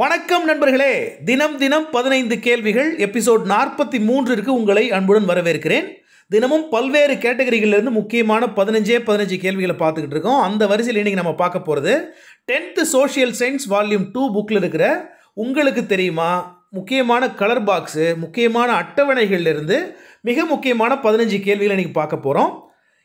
வணக்கம் நண்பர்களே. தினம் தினம் பதினைந்து கேள்விகள் எபிசோட் நாற்பத்தி மூன்றிற்கு உங்களை அன்புடன் வரவேற்கிறேன். தினமும் பல்வேறு கேட்டகரிகளிலிருந்து முக்கியமான பதினஞ்சே பதினஞ்சு கேள்விகளை பார்த்துக்கிட்டு இருக்கோம். அந்த வரிசையில் இன்றைக்கி நம்ம பார்க்க போகிறது tenth social science volume two புக்கில் இருக்கிற உங்களுக்கு தெரியுமா? முக்கியமான கலர் பாக்ஸு முக்கியமான அட்டவணைகள்லேருந்து மிக முக்கியமான பதினஞ்சு கேள்விகளை இன்றைக்கி பார்க்க போகிறோம்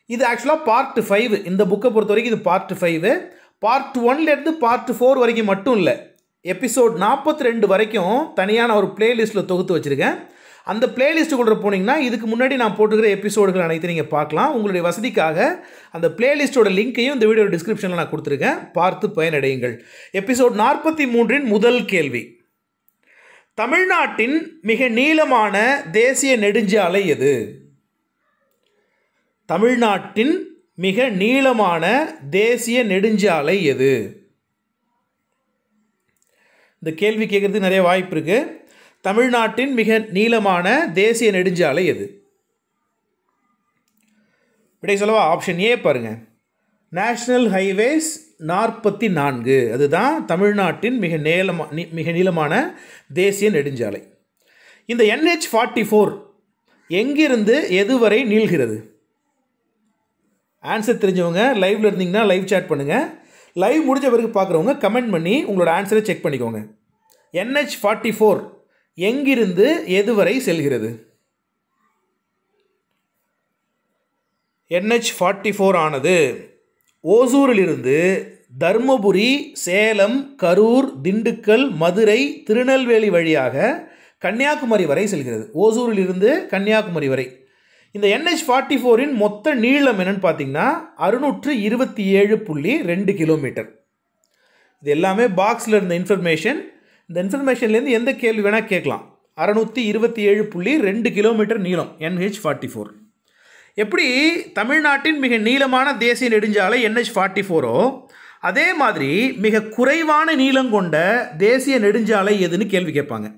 இது ஆக்சுவலாக பார்ட் ஃபைவ் இந்த புக்கை பொறுத்த வரைக்கும் இது பார்ட் ஃபைவ் பார்ட் ஒன்லேருந்து பார்ட் ஃபோர் வரைக்கும் மட்டும் இல்லை. எபிசோட் நாற்பத்தி ரெண்டு வரைக்கும் தனியான ஒரு பிளேலிஸ்ட்டில் தொகுத்து வச்சுருக்கேன். அந்த பிளேலிஸ்ட்டுக்குள்ளே போனீங்கன்னா இதுக்கு முன்னாடி நான் போட்டுக்கிற எபிசோடுகள் அனைத்தையும் நீங்கள் பார்க்கலாம். உங்களுடைய வசதிக்காக அந்த பிளேலிஸ்ட்டோட லிங்க்கையும் இந்த வீடியோ டிஸ்கிரிப்ஷனில் நான் கொடுத்துருக்கேன். பார்த்து பயனடையுங்கள். எபிசோட் நாற்பத்தி மூன்றின் முதல் கேள்வி. தமிழ்நாட்டின் மிக நீளமான தேசிய நெடுஞ்சாலை எது? தமிழ்நாட்டின் மிக நீளமான தேசிய நெடுஞ்சாலை எது? இந்த கேள்வி கேட்குறதுக்கு நிறைய வாய்ப்பு இருக்குது தமிழ்நாட்டின் மிக நீளமான தேசிய நெடுஞ்சாலை எது? விடை சொல்லவா? ஆப்ஷன் ஏ பாருங்கள் நேஷ்னல் ஹைவேஸ் நாற்பத்தி நான்கு அதுதான் தமிழ்நாட்டின் மிக நீளமா நீ- மிக நீளமான தேசிய நெடுஞ்சாலை. இந்த என்ஹெச் ஃபார்ட்டி ஃபோர் எங்கிருந்து எதுவரை நீள்கிறது? ஆன்சர் தெரிஞ்சவங்க லைவில் இருந்தீங்கன்னா லைவ் சேட் பண்ணுங்கள் லைவ் முடிஞ்ச பிறகு பார்க்குறவங்க கமெண்ட் பண்ணி உங்களோட ஆன்சரை செக் பண்ணிக்கோங்க. என்ஹெச் ஃபார்ட்டி ஃபோர் எங்கிருந்து எதுவரை செல்கிறது? என்ஹெச் ஃபார்ட்டி ஃபோர் ஆனது ஓசூரிலிருந்து தர்மபுரி சேலம் கரூர் திண்டுக்கல் மதுரை திருநெல்வேலி வழியாக கன்னியாகுமரி வரை செல்கிறது. ஓசூரிலிருந்து கன்னியாகுமரி வரை. இந்த என்ஹெச் ஃபார்ட்டி ஃபோரின் மொத்த நீளம் என்னன்னு பார்த்தீங்கன்னா அறுநூற்று இருபத்தி ஏழு புள்ளி ரெண்டு கிலோமீட்டர் இது எல்லாமே பாக்ஸில் இருந்த இன்ஃபர்மேஷன் இந்த இன்ஃபர்மேஷன்லேருந்து எந்த கேள்வி வேணால் கேட்கலாம். அறநூற்றி இருபத்தி ஏழு புள்ளி ரெண்டு கிலோமீட்டர் நீளம் என்ஹெச் ஃபார்ட்டி ஃபோர் எப்படி தமிழ்நாட்டின் மிக நீளமான தேசிய நெடுஞ்சாலை என்ஹெச் ஃபார்ட்டி ஃபோரோ அதே மாதிரி மிக குறைவான நீளம் கொண்ட தேசிய நெடுஞ்சாலை எதுன்னு கேள்வி கேட்பாங்க.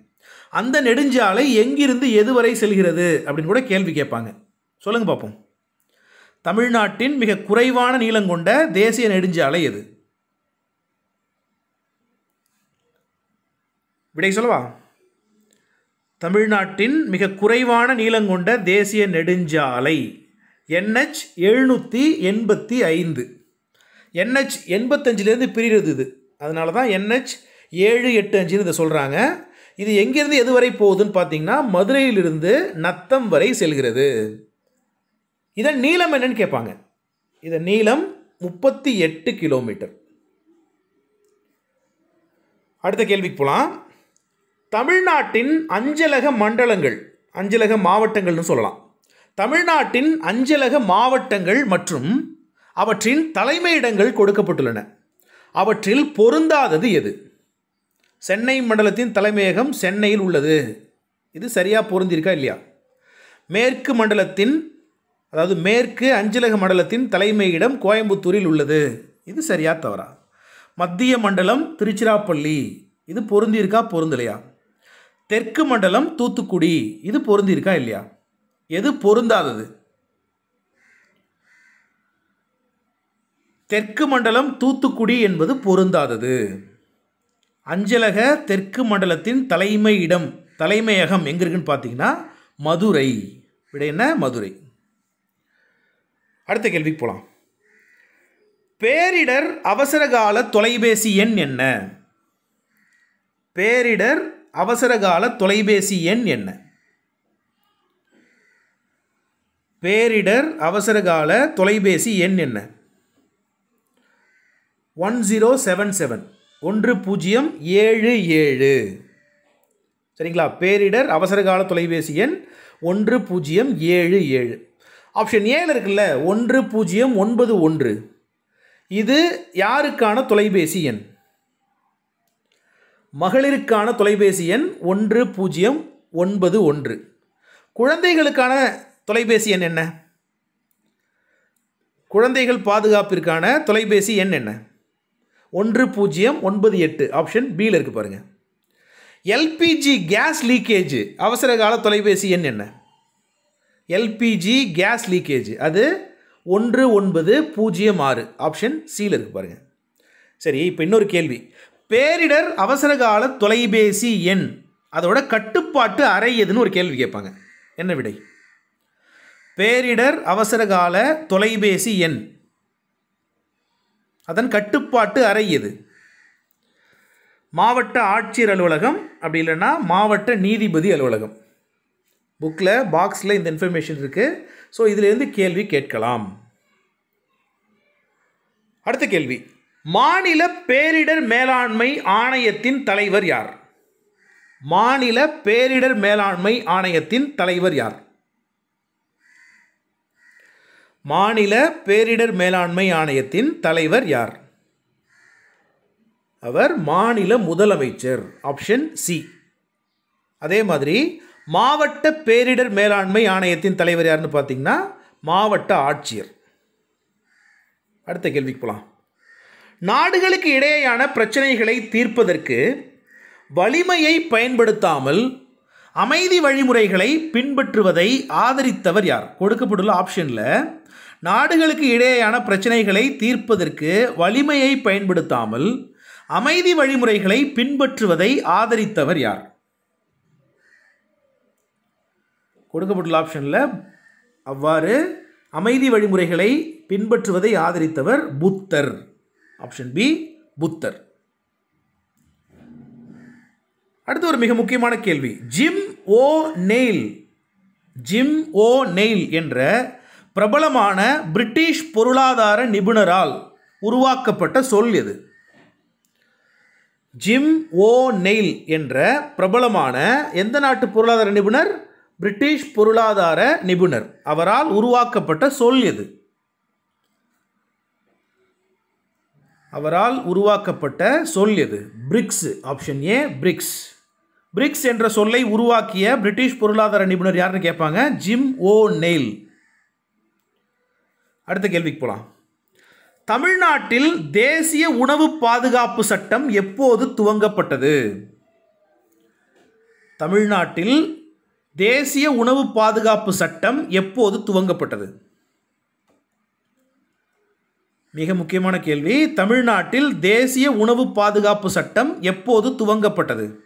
அந்த நெடுஞ்சாலை எங்கிருந்து எதுவரை செல்கிறது அப்படின்னு கூட கேள்வி கேட்பாங்க. சொல்லுங்க பார்ப்போம் தமிழ்நாட்டின் மிக குறைவான நீளம் கொண்ட தேசிய நெடுஞ்சாலை எது? விடை சொல்லவா? தமிழ்நாட்டின் மிக குறைவான நீளம் கொண்ட தேசிய நெடுஞ்சாலை என்ஹெச் எழுநூற்றி எண்பத்தி ஐந்து. என்ஹெச் எண்பத்தஞ்சிலேருந்து பிரிகிறது இது. அதனால தான் என்ஹெச் ஏழு எட்டு அஞ்சுன்னு இதை சொல்கிறாங்க இது எங்கேருந்து எது வரை போகுதுன்னு பார்த்தீங்கன்னா மதுரையிலிருந்து நத்தம் வரை செல்கிறது. இதன் நீளம் என்னன்னு கேட்பாங்க. இதன் நீளம் முப்பத்தி எட்டு கிலோமீட்டர். அடுத்த கேள்விக்கு போகலாம் தமிழ்நாட்டின் அஞ்சலக மண்டலங்கள் அஞ்சலக மாவட்டங்கள்னு சொல்லலாம். தமிழ்நாட்டின் அஞ்சலக மாவட்டங்கள் மற்றும் அவற்றின் தலைமையிடங்கள் கொடுக்கப்பட்டுள்ளன. அவற்றில் பொருந்தாதது எது? சென்னை மண்டலத்தின் தலைமையகம் சென்னையில் உள்ளது. இது சரியாக பொருந்திருக்கா இல்லையா? மேற்கு மண்டலத்தின் அதாவது மேற்கு அஞ்சலக மண்டலத்தின் தலைமையிடம் கோயம்புத்தூரில் உள்ளது. இது சரியா தவறா? மத்திய மண்டலம் திருச்சிராப்பள்ளி. இது பொருந்திருக்கா பொருந்தலையா? தெற்கு மண்டலம் தூத்துக்குடி. இது பொருந்திருக்கா இல்லையா? எது பொருந்தாதது? தெற்கு மண்டலம் தூத்துக்குடி என்பது பொருந்தாதது. அஞ்சலக தெற்கு மண்டலத்தின் தலைமை இடம் தலைமையகம் எங்கே இருக்குன்னு பார்த்தீங்கன்னா மதுரை. விட என்ன? மதுரை. அடுத்த கேள்விக்கு போகலாம் பேரிடர் அவசரகால தொலைபேசி எண் என்ன? பேரிடர் அவசரகால தொலைபேசி எண் என்ன? பேரிடர் அவசரகால தொலைபேசி எண் என்ன? ஒன் ஜீரோ செவன் செவன் ஒன்று பூஜ்ஜியம் ஏழு ஏழு. சரிங்களா? பேரிடர் அவசரகால தொலைபேசி எண் ஒன்று பூஜ்ஜியம் ஏழு ஏழு. ஆப்ஷன் ஏல இருக்குல்ல ஒன்று பூஜ்ஜியம் ஒன்பது ஒன்று. இது யாருக்கான தொலைபேசி எண்? மகளிருக்கான தொலைபேசி எண் ஒன்று பூஜ்ஜியம் ஒன்பது ஒன்று. குழந்தைகளுக்கான தொலைபேசி எண் என்ன? குழந்தைகள் பாதுகாப்பிற்கான தொலைபேசி எண் என்ன? ஒன்று பூஜ்ஜியம் ஒன்பது எட்டு. ஆப்ஷன் பியில் இருக்கு பாருங்கள் எல்பிஜி கேஸ் லீக்கேஜ் அவசர கால தொலைபேசி எண் என்ன? எல்பிஜி கேஸ் லீக்கேஜ் அது ஒன்று ஒன்பது பூஜ்ஜியம் ஆறு. ஆப்ஷன் சியில் இருக்கு பாருங்க. சரி இப்போ இன்னொரு கேள்வி. பேரிடர் அவசரகால தொலைபேசி எண். அதோட கட்டுப்பாட்டு அறை எதுன்னு ஒரு கேள்வி கேட்பாங்க. என்ன விடை? பேரிடர் அவசரகால தொலைபேசி எண். அதன் கட்டுப்பாட்டு அறை எது? மாவட்ட ஆட்சியர் அலுவலகம். அப்படி இல்லைன்னா மாவட்ட நீதிபதி அலுவலகம். புக்கில் பாக்ஸில் இந்த இன்ஃபர்மேஷன் இருக்குது ஸோ இதிலேருந்து கேள்வி கேட்கலாம். அடுத்த கேள்வி. மாநில பேரிடர் மேலாண்மை ஆணையத்தின் தலைவர் யார்? மாநில பேரிடர் மேலாண்மை ஆணையத்தின் தலைவர் யார்? மாநில பேரிடர் மேலாண்மை ஆணையத்தின் தலைவர் யார்? அவர் மாநில முதலமைச்சர் ஆப்ஷன் சி அதே மாதிரி மாவட்ட பேரிடர் மேலாண்மை ஆணையத்தின் தலைவர் யாருன்னு பார்த்தீங்கன்னா மாவட்ட ஆட்சியர். அடுத்த கேள்விக்கு போகலாம் நாடுகளுக்கு இடையேயான பிரச்சனைகளை தீர்ப்பதற்கு வலிமையை பயன்படுத்தாமல் அமைதி வழிமுறைகளை பின்பற்றுவதை ஆதரித்தவர் யார்? கொடுக்கப்பட்டுள்ள ஆப்ஷனில் நாடுகளுக்கு இடையேயான பிரச்சனைகளை தீர்ப்பதற்கு வலிமையை பயன்படுத்தாமல் அமைதி வழிமுறைகளை பின்பற்றுவதை ஆதரித்தவர் யார்? கொடுக்கப்பட்டுள்ள ஆப்ஷனில் அவ்வாறு அமைதி வழிமுறைகளை பின்பற்றுவதை ஆதரித்தவர் புத்தர். ஆப்ஷன் பி புத்தர். அடுத்து ஒரு மிக முக்கியமான கேள்வி. Jim O'Neill Jim O'Neill என்ற பிரபலமான பிரிட்டிஷ் பொருளாதார நிபுணரால் உருவாக்கப்பட்ட சொல் எது? ஜிம் ஓ நெயில் என்ற பிரபலமான எந்த நாட்டு பொருளாதார நிபுணர்? பிரிட்டிஷ் பொருளாதார நிபுணர். அவரால் உருவாக்கப்பட்ட சொல் எது? அவரால் உருவாக்கப்பட்ட சொல் எது? BRICS option A BRICS. BRICS என்ற சொல்லை உருவாக்கிய பிரிட்டிஷ் பொருளாதார நிபுணர் யாருன்னு கேட்பாங்க? ஜிம் ஓ நெயில் அடுத்த கேள்விக்கு போகலாம் தமிழ்நாட்டில் தேசிய உணவு பாதுகாப்பு சட்டம் எப்போது துவங்கப்பட்டது? தமிழ்நாட்டில் தேசிய உணவு பாதுகாப்பு சட்டம் எப்போது துவங்கப்பட்டது? மிக முக்கியமான கேள்வி. தமிழ்நாட்டில் தேசிய உணவு பாதுகாப்பு சட்டம் எப்போது துவங்கப்பட்டது?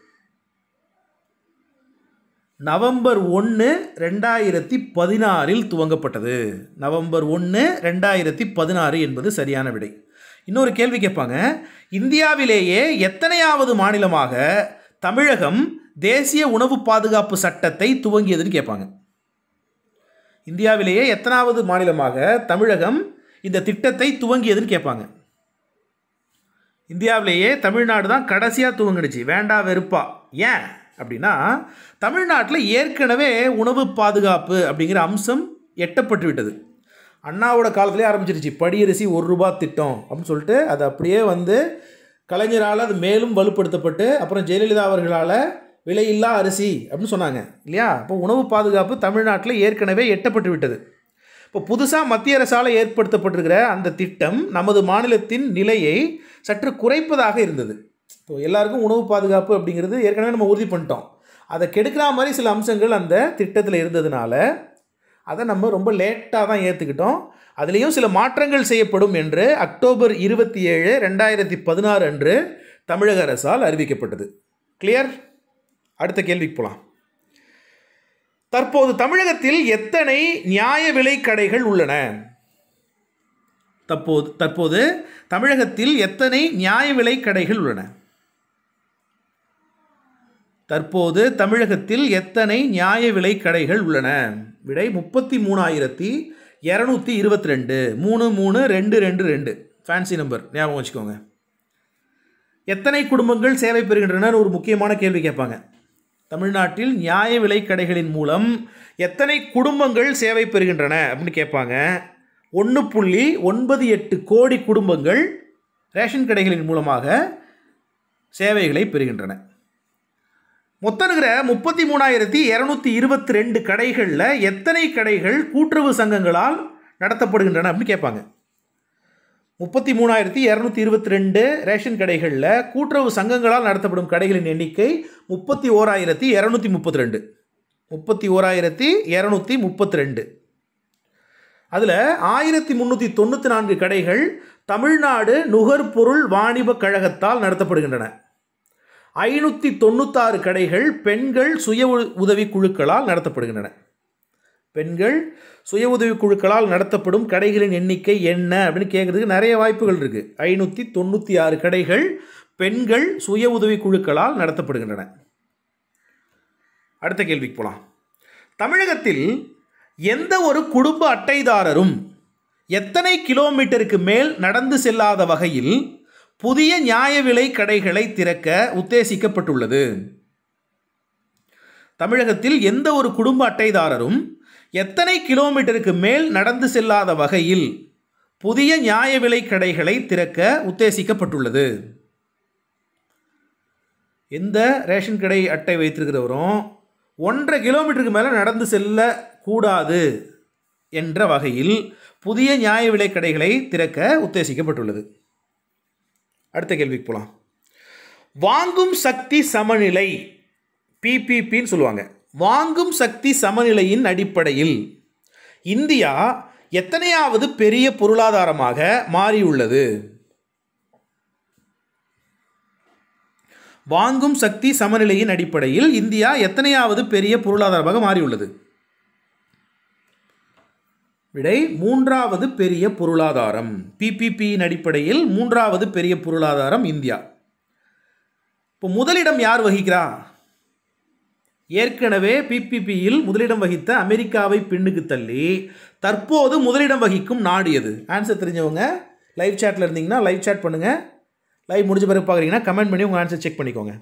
நவம்பர் ஒன்று ரெண்டாயிரத்தி பதினாறில் துவங்கப்பட்டது. நவம்பர் ஒன்று ரெண்டாயிரத்தி பதினாறு என்பது சரியான விடை. இன்னொரு கேள்வி கேட்பாங்க. இந்தியாவிலேயே எத்தனையாவது மாநிலமாக தமிழகம் தேசிய உணவு பாதுகாப்பு சட்டத்தை துவங்கியதுன்னு கேட்பாங்க. இந்தியாவிலேயே எத்தனாவது மாநிலமாக தமிழகம் இந்த திட்டத்தை துவங்கியதுன்னு கேட்பாங்க. இந்தியாவிலேயே தமிழ்நாடு தான் கடைசியாக துவங்கிடுச்சு. வேண்டா வெறுப்பா. ஏன் அப்படின்னா தமிழ்நாட்டில் ஏற்கனவே உணவு பாதுகாப்பு அப்படிங்கிற அம்சம் எட்டப்பட்டு விட்டது. அண்ணாவோட காலத்திலே ஆரம்பிச்சிருச்சு. படியரிசி ஒரு ரூபா திட்டம் அப்படின்னு சொல்லிட்டு அது அப்படியே வந்து கலைஞரால் அது மேலும் வலுப்படுத்தப்பட்டு அப்புறம் ஜெயலலிதா அவர்களால் விலையில்லா அரிசி அப்படின்னு சொன்னாங்க. இல்லையா? இப்போ உணவு பாதுகாப்பு தமிழ்நாட்டில் ஏற்கனவே எட்டப்பட்டு விட்டது இப்போ புதுசாக மத்திய அரசால் ஏற்படுத்தப்பட்டிருக்கிற அந்த திட்டம் நமது மாநிலத்தின் நிலையை சற்று குறைப்பதாக இருந்தது. இப்போ எல்லாருக்கும் உணவு பாதுகாப்பு அப்படிங்கிறது ஏற்கனவே நம்ம உறுதி பண்ணிட்டோம். அதை கெடுக்கிற மாதிரி சில அம்சங்கள் அந்த திட்டத்தில் இருந்ததுனால அதை நம்ம ரொம்ப லேட்டாக தான் ஏற்றுக்கிட்டோம் அதுலேயும் சில மாற்றங்கள் செய்யப்படும் என்று அக்டோபர் இருபத்தி ஏழு ரெண்டாயிரத்தி பதினாறு அன்று தமிழக அரசால் அறிவிக்கப்பட்டது. கிளியர் அடுத்த கேள்விக்கு போகலாம் தற்போது தமிழகத்தில் எத்தனை நியாய விலை கடைகள் உள்ளன? தற்போது தற்போது தமிழகத்தில் எத்தனை நியாய விலை கடைகள் உள்ளன? தற்போது தமிழகத்தில் எத்தனை நியாய விலை கடைகள் உள்ளன? விடை முப்பத்தி மூணாயிரத்தி இரநூத்தி இருபத்தி ரெண்டு. மூணு மூணு ரெண்டு ரெண்டு ரெண்டு. ஃபேன்சி நம்பர் ஞாபகம் வச்சுக்கோங்க. எத்தனை குடும்பங்கள் சேவை பெறுகின்றன ஒரு முக்கியமான கேள்வி கேட்பாங்க. தமிழ்நாட்டில் நியாய விலை கடைகளின் மூலம் எத்தனை குடும்பங்கள் சேவை பெறுகின்றன அப்படின்னு கேட்பாங்க. ஒன்று புள்ளி ஒன்பது எட்டு கோடி குடும்பங்கள் ரேஷன் கடைகளின் மூலமாக சேவைகளை பெறுகின்றன. மொத்தம் இருக்கிற முப்பத்தி மூணாயிரத்தி இரநூத்தி இருபத்தி ரெண்டு கடைகளில் எத்தனை கடைகள் கூட்டுறவு சங்கங்களால் நடத்தப்படுகின்றன அப்படின்னு கேட்பாங்க. முப்பத்தி மூணாயிரத்தி இரநூத்தி இருபத்தி ரெண்டு ரேஷன் கடைகளில் கூட்டுறவு சங்கங்களால் நடத்தப்படும் கடைகளின் எண்ணிக்கை முப்பத்தி ஓராயிரத்தி இரநூத்தி முப்பத்தி ரெண்டு. முப்பத்தி ஓராயிரத்தி இரநூத்தி முப்பத்தி ரெண்டு. அதில் ஆயிரத்தி முந்நூற்றி தொண்ணூற்றி நான்கு கடைகள் தமிழ்நாடு நுகர்பொருள் வாணிப கழகத்தால் நடத்தப்படுகின்றன. ஐநூற்றி தொண்ணூத்தாறு கடைகள் பெண்கள் சுய உதவி குழுக்களால் நடத்தப்படுகின்றன. பெண்கள் சுய உதவி குழுக்களால் நடத்தப்படும் கடைகளின் எண்ணிக்கை என்ன அப்படின்னு கேட்குறதுக்கு நிறைய வாய்ப்புகள் இருக்குது ஐநூற்றி தொண்ணூற்றி ஆறு கடைகள் பெண்கள் சுய உதவி குழுக்களால் நடத்தப்படுகின்றன. அடுத்த கேள்விக்கு போகலாம் தமிழகத்தில் எந்த ஒரு குடும்ப அட்டைதாரரும் எத்தனை கிலோமீட்டருக்கு மேல் நடந்து செல்லாத வகையில் புதிய நியாய விலை கடைகளை திறக்க உத்தேசிக்கப்பட்டுள்ளது? தமிழகத்தில் எந்த ஒரு குடும்ப அட்டைதாரரும் எத்தனை கிலோமீட்டருக்கு மேல் நடந்து செல்லாத வகையில் புதிய நியாய விலை கடைகளை திறக்க உத்தேசிக்கப்பட்டுள்ளது? எந்த ரேஷன் கடை அட்டை வைத்திருக்கிறவரும் ஒன்றரை கிலோமீட்டருக்கு மேலே நடந்து செல்லக்கூடாது என்ற வகையில் புதிய நியாய விலை கடைகளை திறக்க உத்தேசிக்கப்பட்டுள்ளது. அடுத்த கேள்விக்கு போகலாம் வாங்கும் சக்தி சமநிலை பிபிபின்னு சொல்லுவாங்க. வாங்கும் சக்தி சமநிலையின் அடிப்படையில் இந்தியா எத்தனையாவது பெரிய பொருளாதாரமாக மாறியுள்ளது? வாங்கும் சக்தி சமநிலையின் அடிப்படையில் இந்தியா எத்தனையாவது பெரிய பொருளாதாரமாக மாறியுள்ளது? விடை மூன்றாவது பெரிய பொருளாதாரம். பிபிபியின் அடிப்படையில் மூன்றாவது பெரிய பொருளாதாரம் இந்தியா. இப்போ முதலிடம் யார் வகிக்கிறா? ஏற்கனவே பிபிபியில் முதலிடம் வகித்த அமெரிக்காவை பின்னுக்கு தள்ளி தற்போது முதலிடம் வகிக்கும் நாடு எது? ஆன்சர் தெரிஞ்சவங்க லைவ் சேட்டில் இருந்தீங்கன்னா லைவ் சேட் பண்ணுங்கள் லைவ் முடிஞ்ச பிறகு பார்க்குறீங்கன்னா கமெண்ட் பண்ணி உங்கள் ஆன்சர் செக் பண்ணிக்கோங்க.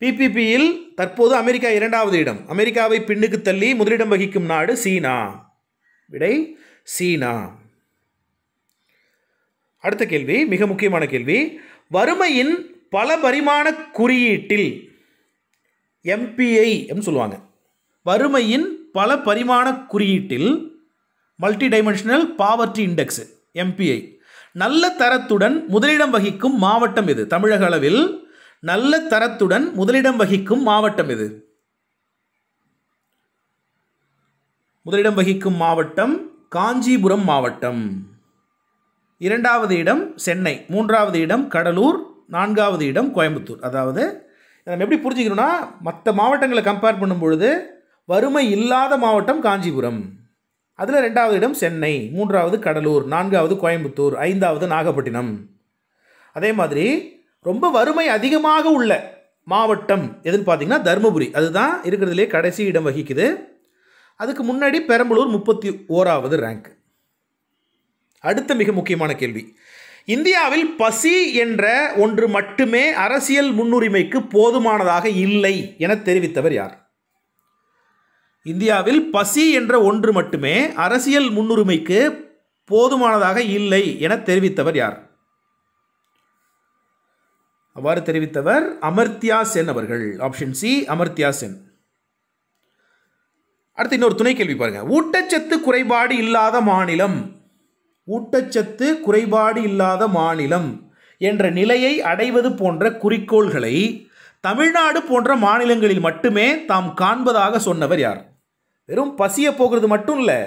பிபிபியில் தற்போது அமெரிக்கா இரண்டாவது இடம். அமெரிக்காவை பின்னுக்கு தள்ளி முதலிடம் வகிக்கும் நாடு சீனா. விடை சீனா. அடுத்த கேள்வி மிக முக்கியமான கேள்வி. வறுமையின் பல பரிமாண குறியீட்டில் எம்பிஐ என்று சொல்லுவாங்க. வறுமையின் பல பரிமாண குறியீட்டில் multi dimensional poverty index MPI நல்ல தரத்துடன் முதலிடம் வகிக்கும் மாவட்டம் எது? தமிழக அளவில் நல்ல தரத்துடன் முதலிடம் வகிக்கும் மாவட்டம் எது? முதலிடம் வகிக்கும் மாவட்டம் காஞ்சிபுரம் மாவட்டம். இரண்டாவது இடம் சென்னை மூன்றாவது இடம் கடலூர் நான்காவது இடம் கோயம்புத்தூர். அதாவது நம்ம எப்படி புரிஞ்சுக்கணும்னா மற்ற மாவட்டங்களை கம்பேர் பண்ணும்பொழுது வறுமை இல்லாத மாவட்டம் காஞ்சிபுரம். அதில் ரெண்டாவது இடம் சென்னை மூன்றாவது கடலூர் நான்காவது கோயம்புத்தூர் ஐந்தாவது நாகப்பட்டினம். அதே மாதிரி ரொம்ப வறுமை அதிகமாக உள்ள மாவட்டம் எதுன்னு பார்த்தீங்கன்னா தருமபுரி. அதுதான் இருக்கிறதுலே கடைசி இடம் வகிக்குது. அதுக்கு முன்னாடி பெரம்பலூர் முப்பத்தி ஓராவது ரேங்க் அடுத்த மிக முக்கியமான கேள்வி. இந்தியாவில் பசி என்ற ஒன்று மட்டுமே அரசியல் முன்னுரிமைக்கு போதுமானதாக இல்லை என தெரிவித்தவர் யார்? இந்தியாவில் பசி என்ற ஒன்று மட்டுமே அரசியல் முன்னுரிமைக்கு போதுமானதாக இல்லை என தெரிவித்தவர் யார்? அவ்வாறு தெரிவித்தவர் அமர்த்தியா சென் அவர்கள். Option C Amartya Sen. அடுத்து இன்னொரு துணை கேள்வி பாருங்க. ஊட்டச்சத்து குறைபாடு இல்லாத மாநிலம் ஊட்டச்சத்து குறைபாடு இல்லாத மாநிலம் என்ற நிலையை அடைவது போன்ற குறிக்கோள்களை தமிழ்நாடு போன்ற மாநிலங்களில் மட்டுமே தாம் காண்பதாக சொன்னவர் யார்? வெறும் பசிய போகிறது மட்டும் இல்லை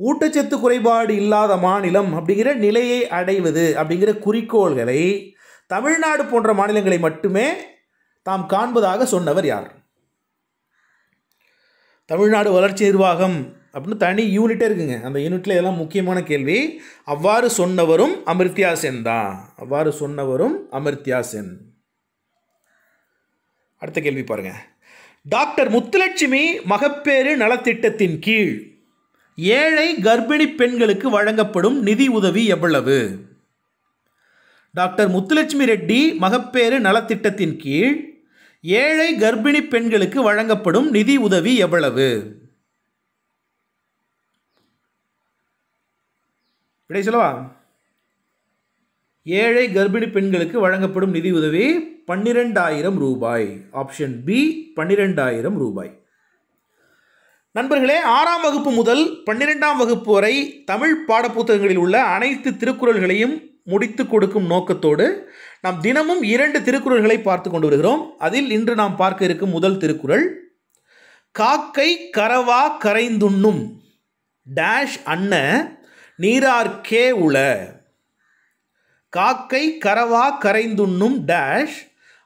ஊட்டச்சத்து குறைபாடு இல்லாத மாநிலம் அப்படிங்கிற நிலையை அடைவது அப்படிங்கிற குறிக்கோள்களை தமிழ்நாடு போன்ற மாநிலங்களை மட்டுமே தாம் காண்பதாக சொன்னவர் யார்? தமிழ்நாடு வளர்ச்சி நிர்வாகம் அப்படின்னு தனி யூனிட்டே இருக்குங்க. அந்த யூனிட்டில் இதெல்லாம் முக்கியமான கேள்வி. அவ்வாறு சொன்னவரும் அமிர்த்தியா சென் தான். அவ்வாறு சொன்னவரும் அமிர்த்தியா சென். அடுத்த கேள்வி பாருங்க. டாக்டர் முத்துலட்சுமி மகப்பேறு நலத்திட்டத்தின் கீழ் ஏழை கர்ப்பிணி பெண்களுக்கு வழங்கப்படும் நிதி உதவி எவ்வளவு? டாக்டர் முத்துலட்சுமி ரெட்டி மகப்பேறு நலத்திட்டத்தின் கீழ் ஏழை கர்ப்பிணி பெண்களுக்கு வழங்கப்படும் நிதி உதவி எவ்வளவு? விடை சொல்லவா? ஏழை கர்ப்பிணி பெண்களுக்கு வழங்கப்படும் நிதி உதவி பன்னிரெண்டாயிரம் ரூபாய். ஆப்ஷன் பி பன்னிரெண்டாயிரம் ரூபாய். நண்பர்களே ஆறாம் வகுப்பு முதல் பன்னிரெண்டாம் வகுப்பு வரை தமிழ் பாடப்புத்தகங்களில் உள்ள அனைத்து திருக்குறள்களையும் முடித்து கொடுக்கும் நோக்கத்தோடு நாம் தினமும் இரண்டு திருக்குறள்களை பார்த்து கொண்டு வருகிறோம். அதில் இன்று நாம் பார்க்க இருக்கும் முதல் திருக்குறள் காக்கை கரவா கரைந்துண்ணும் டேஷ் அண்ண நீரார்க்கே உள. காக்கை கரவா கரைந்துண்ணும் டேஷ்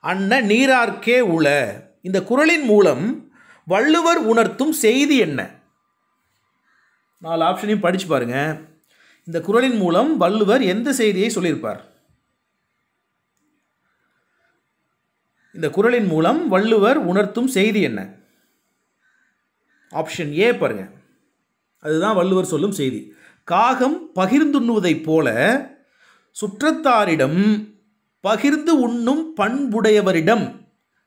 அன்ன நீரார்க்கே உள. இந்த குறளின் மூலம் வள்ளுவர் உணர்த்தும் செய்தி என்ன? நாலு ஆப்ஷனையும் படிச்சு பாருங்க. இந்த குறளின் மூலம் வள்ளுவர் எந்த செய்தியை சொல்லியிருப்பார்? இந்த குறளின் மூலம் வள்ளுவர் உணர்த்தும் செய்தி என்ன? ஆப்ஷன் ஏ பாருங்க. அதுதான் வள்ளுவர் சொல்லும் செய்தி. காகம் பகிர்ந்துண்ணுவதைப் போல சுற்றத்தாரிடம் பகிர்ந்து உண்ணும் பண்புடையவரிடம்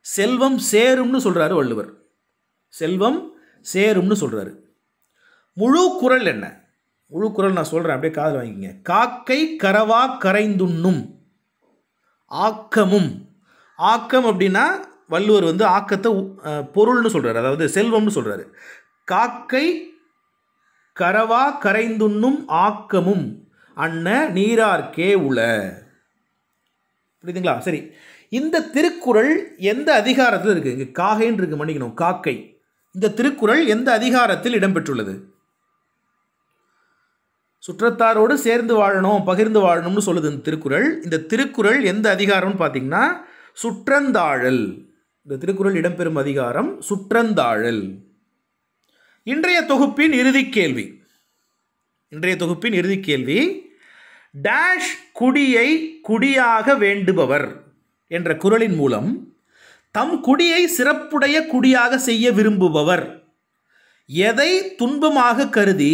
செல்வம் சேரும்னு சொல்கிறாரு வள்ளுவர். செல்வம் சேரும்னு சொல்கிறாரு முழு குறள் என்ன? முழு குறள் நான் சொல்கிறேன் அப்படியே காதில் வாங்கிக்கங்க. காக்கை கரவா கரைந்துண்ணும். ஆக்கமும். ஆக்கம் அப்படின்னா வள்ளுவர் வந்து ஆக்கத்தை பொருள்னு சொல்கிறார் அதாவது செல்வம்னு சொல்கிறாரு காக்கை கரவா கரைந்துண்ணும் ஆக்கமும் அன்ன நீரார்க்கே உள. புரியுதுங்களா? சரி. இந்த திருக்குறள் எந்த அதிகாரத்தில் இருக்குது இங்கே காகைன்னு இருக்கு மன்னிக்கணும் காக்கை. இந்த திருக்குறள் எந்த அதிகாரத்தில் இடம்பெற்றுள்ளது? சுற்றத்தாரோடு சேர்ந்து வாழணும் பகிர்ந்து வாழணும்னு சொல்லுது இந்த திருக்குறள். இந்த திருக்குறள் எந்த அதிகாரம்னு பார்த்தீங்கன்னா சுற்றந்தாழல். இந்த திருக்குறள் இடம்பெறும் அதிகாரம் சுற்றந்தாழல். இன்றைய தொகுப்பின் இறுதி கேள்வி. இன்றைய தொகுப்பின் இறுதி கேள்வி டேஷ் குடியை குடியாக வேண்டுபவர் என்ற குரலின் மூலம் தம் குடியை சிறப்புடைய குடியாக செய்ய விரும்புபவர். எதை துன்பமாக கருதி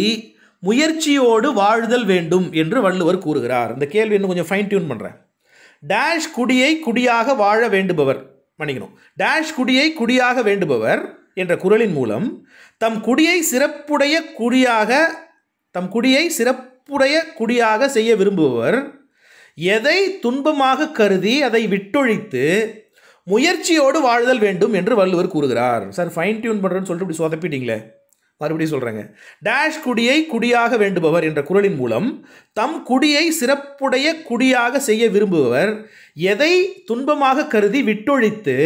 முயற்சியோடு வாழ்தல் வேண்டும் என்று வள்ளுவர் கூறுகிறார். இந்த கேள்வி இன்னும் கொஞ்சம் ஃபைன் டியூன் பண்ணுறேன் டேஷ் குடியை குடியாக வாழ வேண்டுபவர் மன்னிக்கணும். டேஷ் குடியை குடியாக வேண்டுபவர் என்ற குறளின் மூலம் தம் குடியை சிறப்புடைய குடியாக தம் குடியை சிறப்புடைய குடியாக செய்ய விரும்புபவர் எதை துன்பமாக கருதி அதை விட்டொழித்து முயற்சியோடு வாழ்தல் வேண்டும் என்று வள்ளுவர் கூறுகிறார். சார் ஃபைன் டியூன் பண்ணுறேன்னு சொல்லிட்டு இப்படி சொதப்பிட்டீங்களே. மறுபடியும் சொல்கிறேங்க டேஷ் குடியை குடியாக வேண்டுபவர் என்ற குறளின் மூலம் தம் குடியை சிறப்புடைய குடியாக செய்ய விரும்புபவர் எதை துன்பமாக கருதி விட்டொழித்து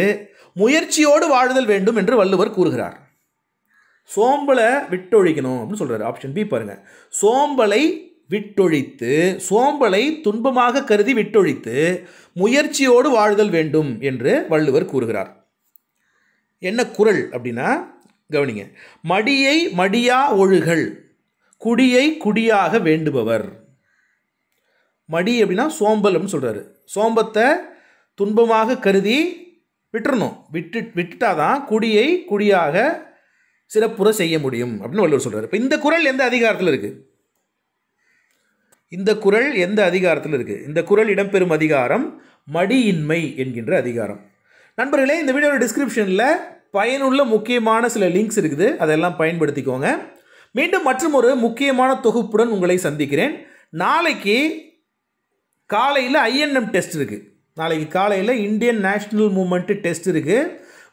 முயற்சியோடு வாழுதல் வேண்டும் என்று வள்ளுவர் கூறுகிறார். சோம்பலை விட்டொழிக்கணும் அப்படின்னு சொல்கிறார் ஆப்ஷன் பி பாருங்கள் சோம்பலை விட்டொழித்து சோம்பலை துன்பமாக கருதி விட்டொழித்து முயற்சியோடு வாழுதல் வேண்டும் என்று வள்ளுவர் கூறுகிறார். என்ன குறள் அப்படின்னா கவனிங்க. மடியை மடியா ஒழுகல் குடியை குடியாக வேண்டுபவர். மடி அப்படின்னா சோம்பல் அப்படின்னு சொல்கிறாரு சோம்பத்தை துன்பமாக கருதி விட்டுறணும். விட்டு விட்டுட்டாதான் குடியை குடியாக சிறப்புற செய்ய முடியும் அப்படின்னு வள்ளுவர் சொல்கிறார் இப்போ இந்த குறள் எந்த அதிகாரத்தில் இருக்குது இந்த குறள் எந்த அதிகாரத்தில் இருக்குது இந்த குறள் இடம்பெறும் அதிகாரம் மடியின்மை என்கின்ற அதிகாரம். நண்பர்களே இந்த வீடியோட டிஸ்கிரிப்ஷனில் பயனுள்ள முக்கியமான சில லிங்க்ஸ் இருக்குது. அதெல்லாம் பயன்படுத்திக்கோங்க. மீண்டும் மற்றும் ஒரு முக்கியமான தொகுப்புடன் உங்களை சந்திக்கிறேன். நாளைக்கு காலையில் ஐஎன்எம் டெஸ்ட் இருக்குது நாளைக்கு காலையில் இந்தியன் நேஷ்னல் மூமெண்ட்டு டெஸ்ட் இருக்குது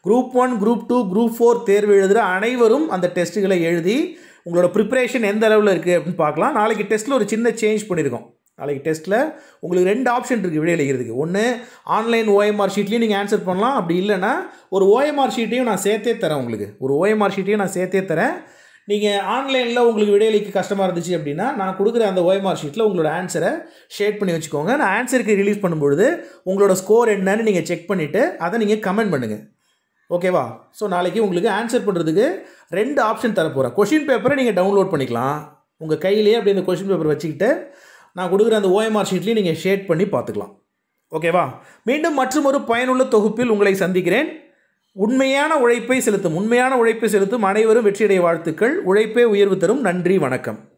group one group two group four தேர்வு எழுதுகிற அனைவரும் அந்த டெஸ்ட்டுகளை எழுதி உங்களோட ப்ரிப்பரேஷன் எந்த அளவில் இருக்குது அப்படின்னு பார்க்கலாம். நாளைக்கு டெஸ்ட்டில் ஒரு சின்ன சேஞ்ச் பண்ணியிருக்கோம் நாளைக்கு டெஸ்ட்டில் உங்களுக்கு ரெண்டு ஆப்ஷன் இருக்குது விடை எழுதுறதுக்கு. ஒன்று ஆன்லைன் ஓஎம்ஆர் ஷீட்லேயும் நீங்கள் ஆன்சர் பண்ணலாம். அப்படி இல்லைன்னா ஒரு ஓஎம்ஆர் ஷீட்டையும் நான் சேர்த்தே தரேன் உங்களுக்கு. ஒரு ஓஎம்ஆர் ஷீட்டையும் நான் சேர்த்தே தரேன். நீங்கள் ஆன்லைனில் உங்களுக்கு விடையளிக்க கஷ்டமாக இருந்துச்சு அப்படின்னா நான் கொடுக்குற அந்த ஓஎம்ஆர் ஷீட்டில் உங்களோட ஆன்சரை ஷேட் பண்ணி வச்சுக்கோங்க. நான் ஆன்சருக்கு ரிலீஸ் பண்ணும்பொழுது உங்களோட ஸ்கோர் என்னன்னு நீங்கள் செக் பண்ணிவிட்டு அதை நீங்கள் கமெண்ட் பண்ணுங்கள் ஓகேவா ஸோ நாளைக்கு உங்களுக்கு ஆன்சர் பண்ணுறதுக்கு ரெண்டு ஆப்ஷன் தரப்போகிறேன் கொஷின் பேப்பரை நீங்கள் டவுன்லோட் பண்ணிக்கலாம். உங்கள் கையிலேயே அப்படி இந்த கொஷின் பேப்பர் வச்சுக்கிட்டு நான் கொடுக்குற அந்த ஓஎம்ஆர் ஷீட்லேயும் நீங்கள் ஷேட் பண்ணி பார்த்துக்கலாம். ஓகேவா மீண்டும் மற்றும் ஒரு பயனுள்ள தொகுப்பில் உங்களை சந்திக்கிறேன். உண்மையான உழைப்பை செலுத்தும் உண்மையான உழைப்பை செலுத்தும் அனைவரும் வெற்றியடைய வாழ்த்துக்கள். உழைப்பே உயர்வு தரும். நன்றி வணக்கம்.